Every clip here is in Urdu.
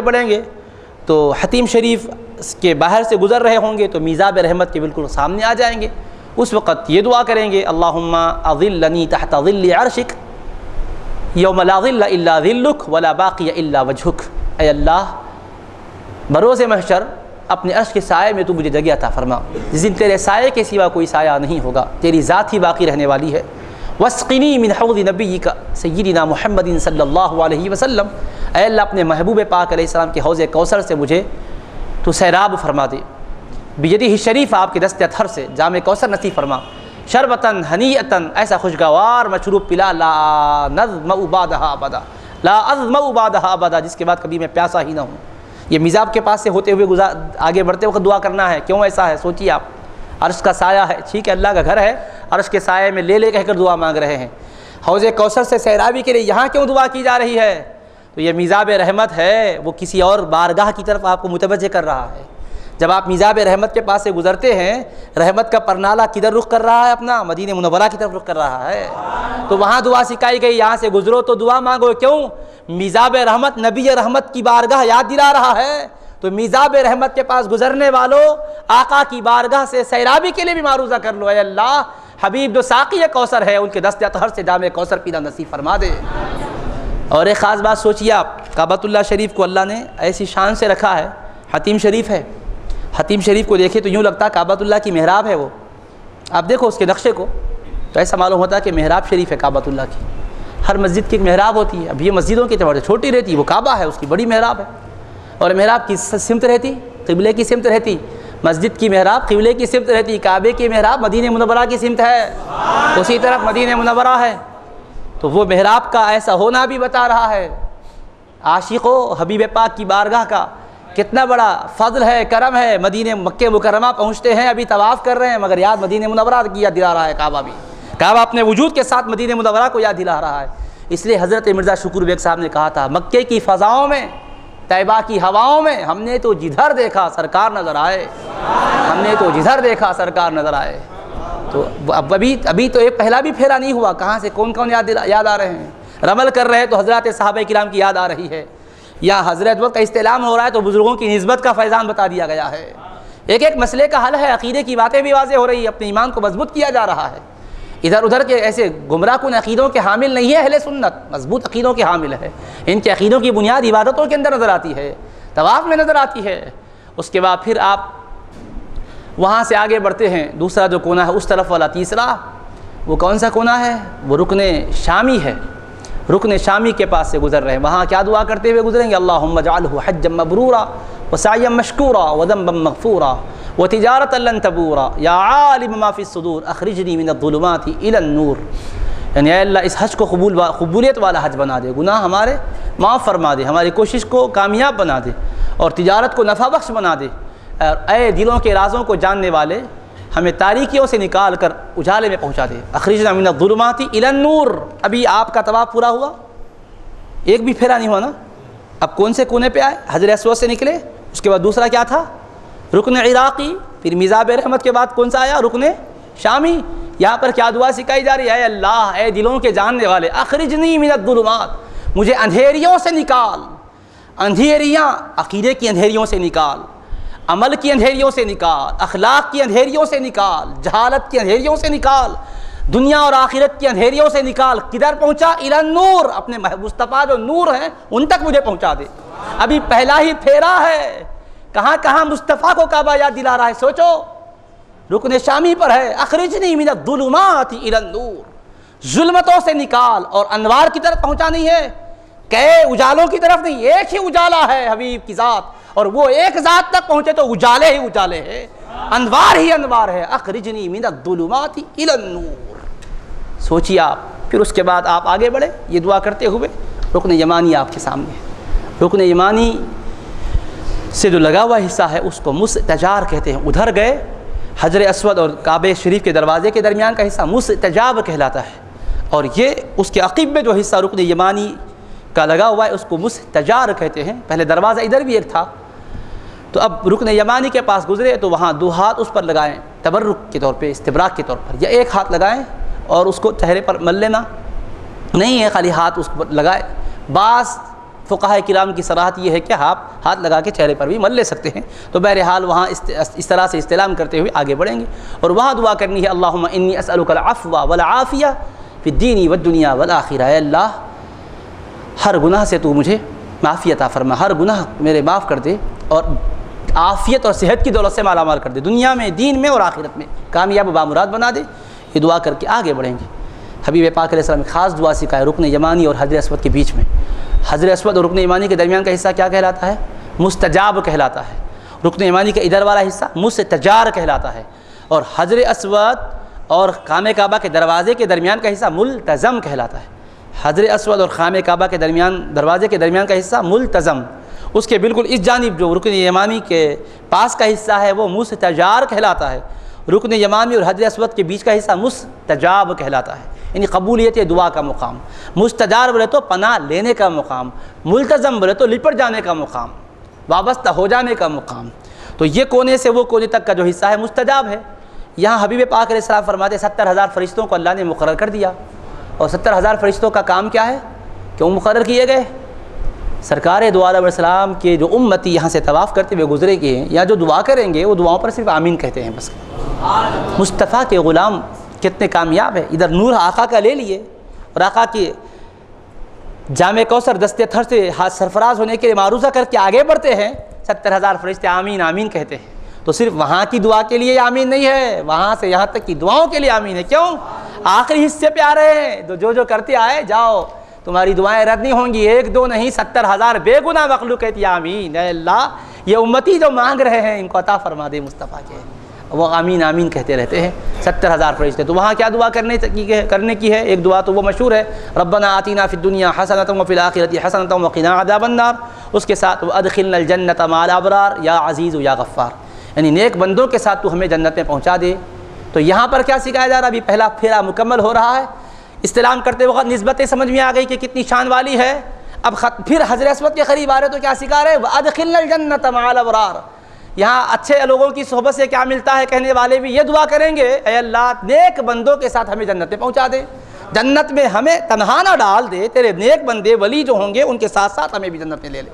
بڑھیں گے تو حتیم شریف کے باہر سے گزر رہے ہوں گے تو میزاب رحمت کے بالکل سامنے آ جائیں گے۔ اس وقت یہ دعا کریں گے، اللہم اضلنی تحت ظل عرشک، یوم لا ظل الا ظلک ولا باقی الا وجہک۔ اے اللہ، بروز محشر، اپنے عرش کے سائے میں تو مجھے جگہ عطا فرما۔ جس دن تیرے سائے کے سوا کوئی سایہ نہیں ہوگا، تیری ذات ہی باقی رہنے والی ہے۔ وسقنی من حوض نبی کا سیدنا محمد صلی اللہ علیہ وسلم۔ اے اللہ، اپنے محبوب پاک علیہ السلام کے حوض کوثر سے مجھے تو سیراب فرما دے۔ بیدی ہی شریف آپ کے دست تھر سے جامع کوثر نصیب فرما۔ شربتاً حنیعتاً ایسا خوشگوار مشروب پلا۔ لا نظم ابادہ ابدا۔ لا عظم ابادہ ابدا۔ جس کے بعد کبھی میں پیاسا ہی نہ ہوں۔ یہ میزاب کے پاس سے ہوتے ہوئے گزار آگے بڑھتے وقت دعا کرنا ہے۔ کیوں ایسا ہے؟ سوچیے آپ۔ عرش کا سایہ ہے۔ ٹھیک ہے، اللہ کا گھر ہے۔ عرش کے سائے میں لے لے کہہ کر دعا مانگ رہے ہیں۔ حوض کوثر سے سیرابی کے لیے یہاں کیوں دعا کی جا رہی ہے؟ تو یہ میزاب رحمت ہے، وہ کسی اور بارگاہ کی طرف آپ کو متوجہ کر رہا ہے۔ جب آپ میزاب رحمت کے پاس سے گزرتے ہیں، رحمت کا پرنالہ کدھر رخ کر رہا ہے اپنا؟ مدینہ منورہ کی طرف رخ کر رہا ہے۔ تو وہاں دعا سکھائی گئی، یہاں سے گزرو تو دعا مانگو۔ کیوں؟ میزاب رحمت نبی رحمت کی بارگاہ یاد دلا رہا ہے۔ تو میزاب رحمت کے پاس گزرنے والوں آقا کی بارگاہ سے سیرابی کے لیے بھی معروضہ کر لو، اے اللہ۔ حبیب جو ساقی کوثر ہے، ان کے دست اطہر سے جامع کوثر پینا نصیب فرما دے۔ اور ایک خاص بات سوچیے آپ، کعبۃ اللہ شریف کو اللہ نے ایسی شان سے رکھا ہے، حتیم شریف ہے۔ حتیم شریف کو دیکھے تو یوں لگتا ہے کعبۃ اللہ کی محراب ہے وہ۔ آپ دیکھو اس کے نقشے کو، تو ایسا معلوم ہوتا ہے کہ محراب شریف ہے کعبۃ اللہ کی۔ ہر مسجد کی ایک محراب ہوتی ہے۔ اب یہ مسجدوں کی طور سے چھوٹی رہتی ہے وہ کعبہ ہے، اس کی بڑی محراب ہے۔ اور محراب کی سمت رہتی، قبلے کی سمت رہتی مسجد کی محراب، قبلے کی سمت رہتی، کعبے کی محراب، مدینہ منورہ کی سمت ہے۔ اسی طرف مدینہ منورہ ہے۔ تو وہ محراب کا ایسا ہونا بھی بتا رہا ہے۔ عاشق و حبیب پاک کی بارگاہ کا کتنا بڑا فضل ہے، کرم ہے۔ مدینہ مکہ مکرمہ پہنچتے ہیں، ابھی طواف کر رہے ہیں، مگر یاد مدینہ منورہ کی یاد دلا رہا ہے کعبہ بھی۔ کعبہ اپنے وجود کے ساتھ مدینہ منورہ کو یاد دلا رہا ہے۔ اس لیے حضرت مرزا شکر بیگ صاحب نے کہا تھا مکے کی فضاؤں میں طیبہ کی ہواؤں میں ہم نے تو جدھر دیکھا سرکار نظر آئے۔ ہم نے تو جدھر دیکھا سرکار نظر آئے۔ تو اب ابھی ابھی تو ایک پہلا بھی پھیرا نہیں ہوا۔ کہاں سے کون کون یاد یاد آ رہے ہیں؟ رمل کر رہے تو حضرات صحابہ کرام کی یاد آ رہی ہے۔ یا حضرت وقت کا استعلام ہو رہا ہے تو بزرگوں کی نسبت کا فیضان بتا دیا گیا ہے۔ ایک ایک مسئلے کا حل ہے، عقیدے کی باتیں بھی واضح ہو رہی ہے اپنے ایمان کو مضبوط کیا جا رہا ہے۔ ادھر ادھر کے ایسے گمراہ کن عقیدوں کے حامل نہیں ہے اہل سنت، مضبوط عقیدوں کے حامل ہے۔ ان کے عقیدوں کی بنیاد عبادتوں کے اندر نظر آتی ہے، طواف میں نظر آتی ہے۔ اس کے بعد پھر آپ وہاں سے آگے بڑھتے ہیں۔ دوسرا جو کونا ہے، اس طرف والا تیسرا، وہ کون سا کونا ہے؟ وہ رکن شامی ہے۔ رکن شامی کے پاس سے گزر رہے ہیں۔ وہاں کیا دعا کرتے ہوئے گزریں گے؟ اللہ جعلہ حج مبرورا۔ و سائم مشکورا ودم مغفورا و تجارت تبورا. یا عالم ما فی الصدور اخرجنی من الظلمات الى النور. یعنی اے اللہ اس حج کو قبول قبولیت والا حج بنا دے، گناہ ہمارے معاف فرما دے، ہماری کوشش کو کامیاب بنا دے اور تجارت کو نفع بخش بنا دے۔ اور اے دلوں کے رازوں کو جاننے والے، ہمیں تاریکیوں سے نکال کر اجالے میں پہنچا دے۔ اخرجنا من الظلمات الى النور۔ ابھی آپ کا طواف پورا ہوا؟ ایک بھی پھیرا نہیں ہوا نا؟ اب کون سے کونے پہ آئے؟ حضرت اسود سے نکلے؟ اس کے بعد دوسرا کیا تھا؟ رکن عراقی، پھر میزاب رحمت کے بعد کون سا آیا؟ رکن شامی۔ یہاں پر کیا دعا سکھائی جا رہی ہے؟ اے اللہ، اے دلوں کے جاننے والے، اخرجنی من الظلمات۔ مجھے اندھیریوں سے نکال۔ اندھیریاں، عقیدے کی اندھیریوں سے نکال۔ عمل کی اندھیریوں سے نکال۔ اخلاق کی اندھیریوں سے نکال۔ جہالت کی اندھیریوں سے نکال۔ دنیا اور آخرت کی اندھیریوں سے نکال۔ کدھر پہنچا؟ الان نور اپنے مصطفیٰ جو نور ہیں، ان تک مجھے پہنچا دے۔ ابھی پہلا ہی پھیرا ہے۔ کہاں کہاں مصطفیٰ کو کعبہ یاد دلا رہا ہے؟ سوچو۔ رکن شامی پر ہے۔ اخرجنی من الظلمات الى النور۔ ظلمتوں سے نکال اور انوار کی طرف پہنچا نہیں ہے۔ کہ اجالوں کی طرف نہیں، ایک ہی اجالا ہے حبیب کی ذات۔ اور وہ ایک ذات تک پہنچے تو اجالے ہی اجالے ہیں۔ انوار ہی انوار ہے۔ اخرجنی من الظلمات الى النور۔ سوچیے آپ۔ پھر اس کے بعد آپ آگے بڑھے یہ دعا کرتے ہوئے رکن یمانی آپ کے سامنے۔ ہے رکن یمانی سے جو لگا ہوا حصہ ہے، اس کو مستجار کہتے ہیں۔ ادھر گئے حجر اسود اور کعبہ شریف کے دروازے کے درمیان کا حصہ مستجاب کہلاتا ہے۔ اور یہ اس کے عقیب میں جو حصہ رکن یمانی کا لگا ہوا ہے، اس کو مستجار کہتے ہیں۔ پہلے دروازہ ادھر بھی ایک تھا۔ تو اب رکن یمانی کے پاس گزرے، تو وہاں دو ہاتھ اس پر لگائیں۔ تبرک کے طور پہ استبراک کے طور پر۔ یا ایک ہاتھ لگائیں اور اس کو چہرے پر مل لینا۔ نہیں ہے، خالی ہاتھ اس پر لگائے۔ بعض فقہ کرام کی صلاحت یہ ہے کہ آپ ہاتھ لگا کے چہرے پر بھی مل لے سکتے ہیں۔ تو بہرحال وہاں اس طرح سے استعلام کرتے ہوئے آگے بڑھیں گے۔ اور وہاں دعا کرنی ہے، اللہم انی اسألک العفو والعافیہ فی الدین والدنیا والآخرہ۔ اے اللہ، ہر گناہ سے تو مجھے معافی عطا فرما۔ ہر گناہ میرے معاف کر دے اور عافیت اور صحت کی دولت سے مالا مال کر دے۔ دنیا میں، دین میں اور آخرت میں کامیاب و بامراد بنا دے۔ یہ دعا کر کے آگے بڑھیں گے۔ حبیب پاک علیہ السلام خاص دعا سکھائے رکن یمانی اور حضر اسود کے بیچ میں۔ حضر اسود اور رکن یمانی کے درمیان کا حصہ کیا کہلاتا ہے؟ مستجاب کہلاتا ہے۔ رکن یمانی کا ادھر والا حصہ مستجار کہلاتا ہے۔ اور حضر اسود اور خام کعبہ کے دروازے کے درمیان کا حصہ ملتظم کہلاتا ہے۔ حضر اسود اور خام کعبہ کے درمیان، دروازے کے درمیان کا حصہ ملتظم اس کے بالکل اس جانب جو رکن یمانی کے پاس کا حصہ ہے، وہ مستجار کہلاتا ہے۔ رکن یمانی اور حضر اسود کے بیچ کا حصہ مستجاب کہلاتا ہے۔ یعنی قبولیت دعا کا مقام، مستجار بولے تو پناہ لینے کا مقام ملتظم بولے تو لپٹ جانے کا مقام، وابستہ ہو جانے کا مقام۔ تو یہ کونے سے وہ کونے تک کا جو حصہ ہے مستجاب ہے۔ یہاں حبیب پاک علیہ السلام فرماتے ستر ہزار فرشتوں کو اللہ نے مقرر کر دیا۔ اور ستر ہزار فرشتوں کا کام کیا ہے؟ کیوں مقرر کیے گئے؟ سرکار دعا علیہ السلام کے جو امتی یہاں سے طواف کرتے ہوئے گزرے گئے ہیں، یا جو دعا کریں گے، وہ دعاؤں پر صرف آمین کہتے ہیں بس۔ مصطفیٰ کے غلام کتنے کامیاب ہے ادھر نور آقا کا لے لیے اور آقا کی جامع کوثر دستے تھر سے ہاتھ سرفراز ہونے کے لیے معروضہ کر کے آگے بڑھتے ہیں۔ ستر ہزار فرشتے آمین آمین کہتے ہیں۔ تو صرف وہاں کی دعا کے لیے آمین نہیں ہے، وہاں سے یہاں تک کی دعاؤں کے لیے آمین ہے۔ کیوں؟ آخری حصے پہ آ رہے ہیں۔ تو جو جو کرتے آئے، جاؤ۔ تمہاری دعائیں رد نہیں ہوں گی۔ ایک دو نہیں، ستر ہزار بے گناہ مخلوق کہتی آمین۔ اے اللہ، یہ امتی جو مانگ رہے ہیں، ان کو عطا فرما دے مصطفیٰ کے۔ وہ آمین آمین کہتے رہتے ہیں۔ ستر ہزار فرشتے تو وہاں کیا دعا کرنے کی کرنے کی ہے؟ ایک دعا تو وہ مشہور ہے۔ ربنا آتینا فی الدنیا حسنۃ و فی الاخرۃ حسنۃ وقنا عذاب النار۔ اس کے ساتھ وہ ادخلنا الجنت مع الابرار۔ یا عزیز و یا غفار۔ یعنی نیک بندوں کے ساتھ تو ہمیں جنت میں پہنچا دے۔ تو یہاں پر کیا سکھایا جا رہا ابھی پہلا پھیرا مکمل ہو رہا ہے۔ استلام کرتے وقت نسبتیں سمجھ میں آ گئی کہ کتنی شان والی ہے۔ اب خط پھر حضرت اسود کے قریب آ رہے تو کیا سکھا رہے؟ ادخلنا الجنت مع الابرار۔ یہاں اچھے لوگوں کی صحبت سے کیا ملتا ہے کہنے والے بھی یہ دعا کریں گے، اے اللہ، نیک بندوں کے ساتھ ہمیں جنت میں پہنچا دے۔ جنت میں ہمیں تنہا نہ ڈال دے، تیرے نیک بندے ولی جو ہوں گے، ان کے ساتھ ساتھ ہمیں بھی جنت میں لے لے۔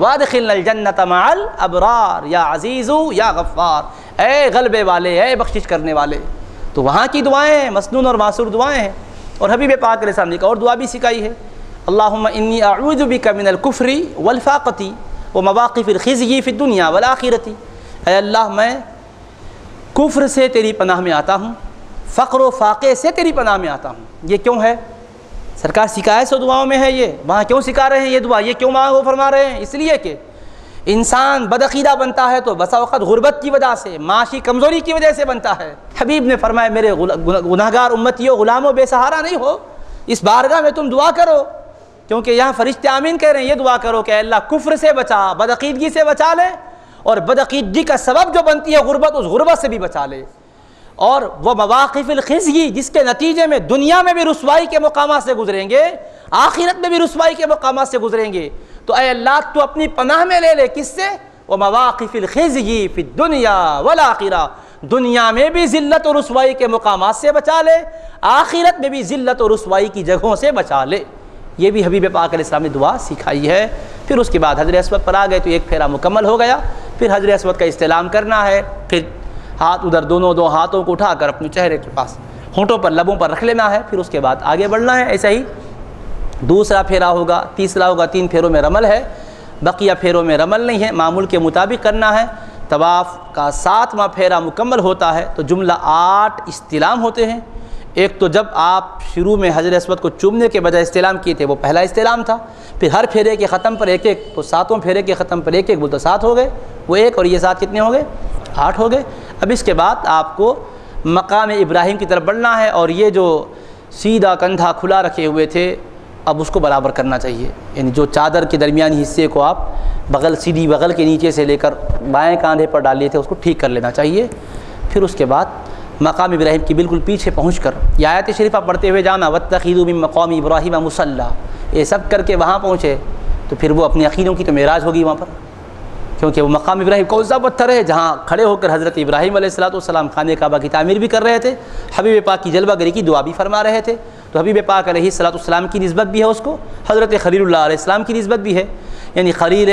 وادخلنا الجنت مع الابرار، یا عزیزو، یا غفار۔ اے غلبے والے، اے بخشش کرنے والے۔ تو وہاں کی دعائیں ہیں مسنون اور معصور دعائیں ہیں۔ اور حبیب پاک علیہ السلام نے اور دعا بھی سکھائی ہے۔ اللہم انی اعوذ بک من الکفری والفاقتی۔ و مواقف الخزی فی الدنیا والآخرتی اے اللہ، میں کفر سے تیری پناہ میں آتا ہوں، فقر و فاقے سے تیری پناہ میں آتا ہوں۔ یہ کیوں ہے؟ سرکار سکھائے سو دعاؤں میں ہے یہ۔ وہاں کیوں سکھا رہے ہیں یہ دعا؟ یہ کیوں وہاں وہ فرما رہے ہیں؟ اس لیے کہ انسان بدعقیدہ بنتا ہے تو بسا وقت غربت کی وجہ سے، معاشی کمزوری کی وجہ سے بنتا ہے۔ حبیب نے فرمایا، میرے گناہ گار امتی ہو غلام و بے سہارا نہیں ہو۔ اس بارگاہ میں تم دعا کرو۔ کیونکہ یہاں فرشتے آمین کہہ رہے ہیں، یہ دعا کرو کہ اللہ کفر سے بچا، بدعقیدگی سے بچا لے اور بدعقیدگی کا سبب جو بنتی ہے غربت، اس غربت سے بھی بچا لے۔ اور وہ مواقف الخزگی جس کے نتیجے میں دنیا میں بھی رسوائی کے مقامات سے گزریں گے، آخرت میں بھی رسوائی کے مقامات سے گزریں گے۔ تو اے اللہ، تو اپنی پناہ میں لے لے، کس سے؟ وہ مواقف الخزگی فی دنیا والآخرہ۔ دنیا میں بھی ذلت و رسوائی کے مقامات سے بچا لے، آخرت میں بھی ذلت و رسوائی کی جگہوں سے بچا لے۔ یہ بھی حبیب پاک علیہ السلام نے دعا سکھائی ہے۔ پھر اس کے بعد حضرت اسود پر آ گئے تو ایک پھیرا مکمل ہو گیا۔ پھر حضرت اسود کا استعلام کرنا ہے۔ پھر ہاتھ ادھر دونوں دو ہاتھوں کو اٹھا کر اپنے چہرے کے پاس ہونٹوں پر لبوں پر رکھ لینا ہے۔ پھر اس کے بعد آگے بڑھنا ہے۔ ایسا ہی دوسرا پھیرا ہوگا، تیسرا ہوگا، تین پھیروں میں رمل ہے۔ بقیہ پھیروں میں رمل نہیں ہے۔ معمول کے مطابق کرنا ہے۔ طواف کا ساتواں پھیرا مکمل ہوتا ہے۔ تو جملہ آٹھ استلام ہوتے ہیں۔ ایک تو جب آپ شروع میں حضرت اسود کو چومنے کے بجائے استعلام کیے تھے، وہ پہلا استعلام تھا، پھر ہر پھیرے کے ختم پر ایک ایک تو ساتوں پھیرے کے ختم پر ایک ایک بول تو سات ہو گئے، وہ ایک اور یہ سات کتنے ہو گئے؟ آٹھ ہو گئے۔ اب اس کے بعد آپ کو مقام ابراہیم کی طرف بڑھنا ہے اور یہ جو سیدھا کندھا کھلا رکھے ہوئے تھے، اب اس کو برابر کرنا چاہیے۔ یعنی جو چادر کے درمیانی حصے کو آپ بغل، سیدھی بغل کے نیچے سے لے کر بائیں کاندھے پر ڈال لیے تھے، اس کو ٹھیک کر لینا چاہیے۔ پھر اس کے بعد مقام ابراہیم کی بالکل پیچھے پہنچ کر۔ یہ آیت شریفہ پڑھتے ہوئے جانا وطخید من مقام ابراہیم مسلح یہ سب کر کے وہاں پہنچے تو پھر وہ اپنی عقیدوں کی تو معراج ہوگی وہاں پر۔ کیونکہ وہ مقام ابراہیم کون سا پتھر ہے، جہاں کھڑے ہو کر حضرت ابراہیم علیہ السلاۃ والسلام خانہ کعبہ کی تعمیر بھی کر رہے تھے، حبیب پاک کی جلوہ گری کی دعا بھی فرما رہے تھے۔ تو حبیب پاک علیہ السلام کی نسبت بھی ہے اس کو، حضرت خلیل اللہ علیہ السلام کی نسبت بھی ہے۔ یعنی خلیل